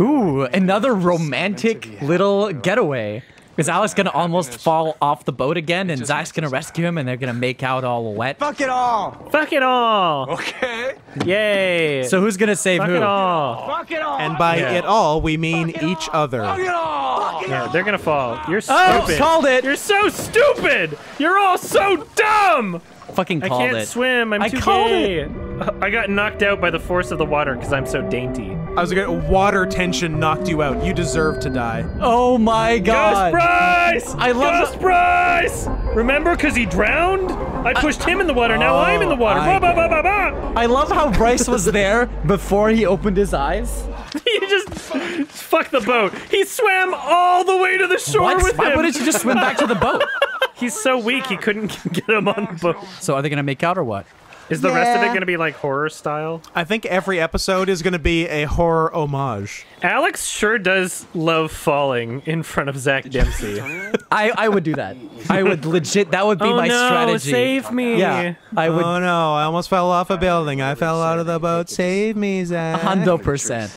Ooh, another romantic little getaway. Is Alex gonna almost fall off the boat again, and Zach's gonna rescue him, and they're gonna make out all wet? Fuck it all. Fuck it all! Okay. Yay! So who's gonna save fuck who? it all! Fuck it all. And by Yeah. it all, we mean each other. Fuck it all. Yeah, they're gonna fall. You're stupid. Oh, stupid. called it. You're so stupid. You're all so dumb. Fucking called it. I can't it. swim. I'm I too called gay. I got knocked out by the force of the water because I'm so dainty. I was gonna water tension knocked you out. You deserve to die. Oh my Ghost god. Bryce! I love Ghost Bryce! Remember, because he drowned? I pushed him in the water. Now I'm in the water. Oh, I Ba, ba, ba, ba, ba. I love how Bryce was there before he opened his eyes. He just fuck the boat. He swam all the way to the shore What? with Why him. wouldn't you just swim back to the boat? He's so weak he couldn't get him on the boat. So are they gonna make out or what? Is the rest of it going to be like horror style? I think every episode is gonna be a horror homage. Alex sure does love falling in front of Zach Dempsey. I, I would do that. I would legit. That would be oh my no, strategy. save me. Yeah, I would. Oh no, I almost fell off a building. I fell out of the boat. Save me, Zach. Hundred percent.